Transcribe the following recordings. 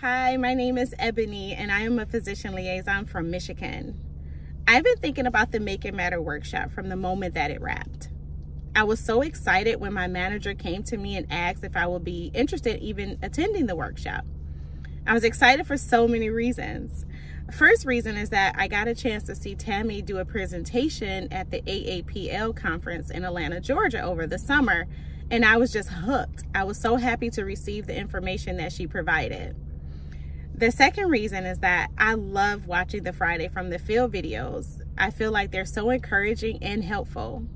Hi, my name is Ebony and I am a physician liaison from Michigan. I've been thinking about the Make It Matter workshop from the moment that it wrapped. I was so excited when my manager came to me and asked if I would be interested even attending the workshop. I was excited for so many reasons. First reason is that I got a chance to see Tammy do a presentation at the AAPL conference in Atlanta, Georgia over the summer, and I was just hooked. I was so happy to receive the information that she provided. The second reason is that I love watching the Friday from the Field videos. I feel like they're so encouraging and helpful.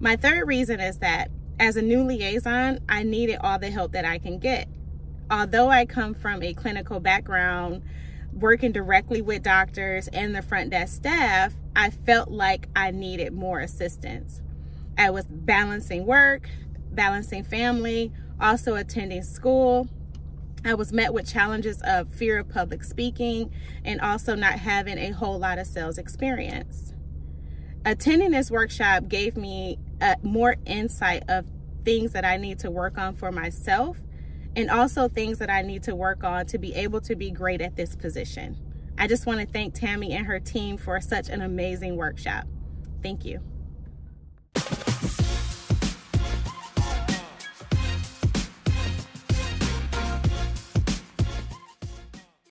My third reason is that as a new liaison, I needed all the help that I can get. Although I come from a clinical background, working directly with doctors and the front desk staff, I felt like I needed more assistance. I was balancing work, balancing family, also attending school, I was met with challenges of fear of public speaking and also not having a whole lot of sales experience. Attending this workshop gave me a, more insight of things that I need to work on for myself and also things that I need to work on to be able to be great at this position. I just want to thank Tammy and her team for such an amazing workshop. Thank you.